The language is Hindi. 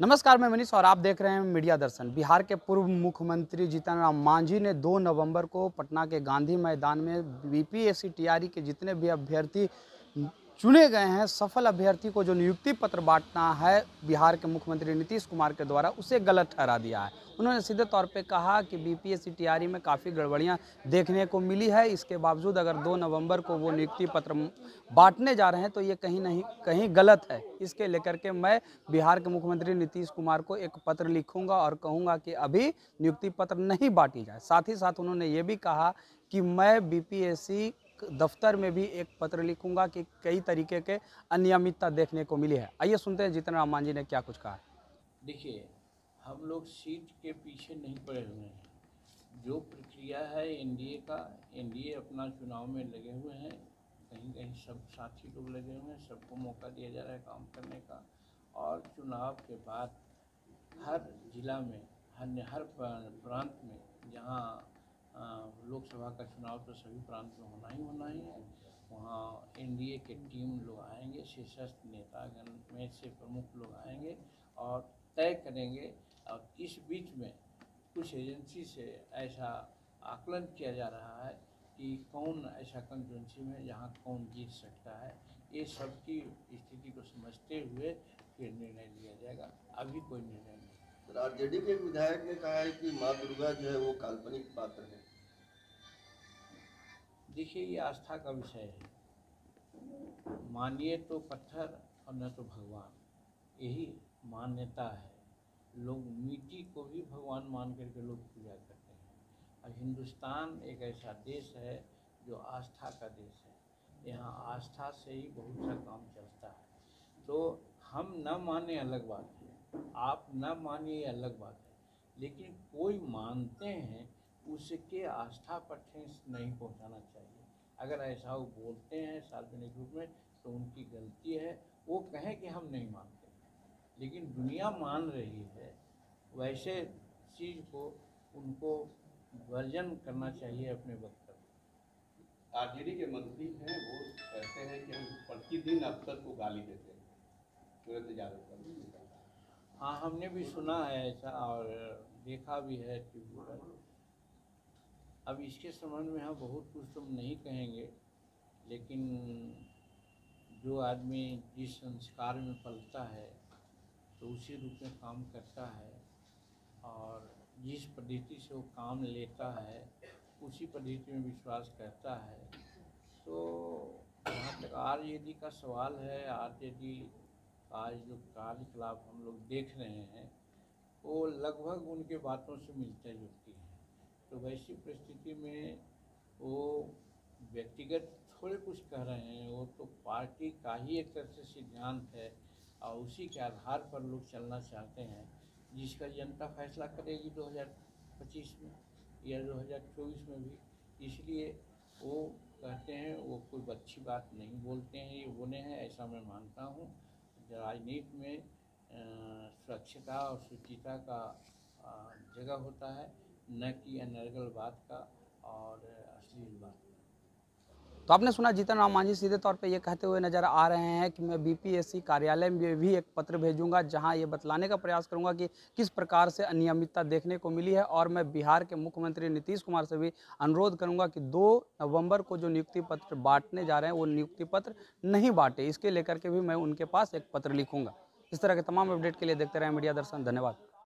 नमस्कार, मैं मनीष और आप देख रहे हैं मीडिया दर्शन। बिहार के पूर्व मुख्यमंत्री जीतन राम मांझी ने 2 नवंबर को पटना के गांधी मैदान में बीपीएससी टीआरई के जितने भी अभ्यर्थी चुने गए हैं सफल अभ्यर्थी को जो नियुक्ति पत्र बांटना है बिहार के मुख्यमंत्री नीतीश कुमार के द्वारा, उसे गलत ठहरा दिया है। उन्होंने सीधे तौर पे कहा कि बीपीएससी टीआरई में काफ़ी गड़बड़ियाँ देखने को मिली है। इसके बावजूद अगर 2 नवंबर को वो नियुक्ति पत्र बांटने जा रहे हैं तो ये कहीं नहीं, कहीं गलत है। इसके लेकर के मैं बिहार के मुख्यमंत्री नीतीश कुमार को एक पत्र लिखूँगा और कहूँगा कि अभी नियुक्ति पत्र नहीं बांटी जाए। साथ ही साथ उन्होंने ये भी कहा कि मैं बीपीएससी दफ्तर में भी एक पत्र लिखूँगा कि कई तरीके के अनियमितता देखने को मिली है। आइए सुनते हैं जीतन राम मांझी ने क्या कुछ कहा। देखिए, हम लोग सीट के पीछे नहीं पड़े हुए हैं। जो प्रक्रिया है, एनडीए का, एनडीए अपना चुनाव में लगे हुए हैं। कहीं कहीं सब साथी लोग लगे हुए हैं, सबको मौका दिया जा रहा है काम करने का। और चुनाव के बाद हर जिला में हर हर प्रांत में, जहाँ लोकसभा का चुनाव तो सभी प्रांत में होना ही होना ही है। वहाँ एनडीए के टीम लोग आएँगे, शीर्षस्थ नेतागण में से प्रमुख लोग आएँगे और तय करेंगे। और इस बीच में कुछ एजेंसी से ऐसा आकलन किया जा रहा है कि कौन ऐसा कंस्टिट्यूंसी में जहाँ कौन जीत सकता है। ये सबकी स्थिति को समझते हुए फिर निर्णय लिया जाएगा। अभी कोई निर्णय आरजेडी के विधायक ने कहा है कि माँ दुर्गा जो है वो काल्पनिक पात्र है। देखिए, ये आस्था का विषय है। मानिए तो पत्थर और न तो भगवान। यही मान्यता है। लोग मिट्टी को भी भगवान मान करके लोग पूजा करते हैं। और हिंदुस्तान एक ऐसा देश है जो आस्था का देश है। यहाँ आस्था से ही बहुत सा काम चलता है। तो हम न माने अलग बात है। आप न मानिए अलग बात है, लेकिन कोई मानते हैं, उसके आस्था पर ठेस नहीं पहुंचाना चाहिए। अगर ऐसा वो बोलते हैं सार्वजनिक रूप में तो उनकी गलती है, वो कहें कि हम नहीं मानते। लेकिन दुनिया मान रही है, वैसे चीज़ को, उनको वर्जन करना चाहिए अपने वक्तव्य आरजेडी के मंत्री हैं, वो कहते हैं कि हम प्रतिदिन अफसर को गाली देते हैं। तुरंत यादव पर हाँ हमने भी सुना है ऐसा और देखा भी है टीवी पर। अब इसके संबंध में हम बहुत कुछ तो नहीं कहेंगे, लेकिन जो आदमी जिस संस्कार में पलता है तो उसी रूप में काम करता है और जिस पद्धति से वो काम लेता है, उसी पद्धति में विश्वास करता है। तो जहाँ तक आर यदि का सवाल है आर आज जो कार्यकलाप हम लोग देख रहे हैं, वो लगभग उनके बातों से मिलते जुलती हैं। तो वैसी परिस्थिति में वो व्यक्तिगत थोड़े कुछ कह रहे हैं, वो तो पार्टी का ही एक तरह से सिद्धांत है, और उसी के आधार पर लोग चलना चाहते हैं, जिसका जनता फैसला करेगी 2025 में या 2024 में भी। इसलिए वो कहते हैं, वो कोई अच्छी बात नहीं बोलते हैं, ये बोले हैं, ऐसा मैं मानता हूँ। राजनीति में स्वच्छता और शुचिता का जगह होता है, न कि अनर्गल बात का और अश्लील बात तो आपने सुना जीतन राम मांझी सीधे तौर पे ये कहते हुए नज़र आ रहे हैं कि मैं बीपीएससी कार्यालय में भी एक पत्र भेजूँगा, जहाँ ये बतलाने का प्रयास करूँगा कि किस प्रकार से अनियमितता देखने को मिली है और मैं बिहार के मुख्यमंत्री नीतीश कुमार से भी अनुरोध करूँगा कि 2 नवंबर को जो नियुक्ति पत्र बांटने जा रहे हैं, वो नियुक्ति पत्र नहीं बांटे। इसके लेकर के भी मैं उनके पास एक पत्र लिखूँगा। इस तरह के तमाम अपडेट के लिए देखते रहें मीडिया दर्शन। धन्यवाद।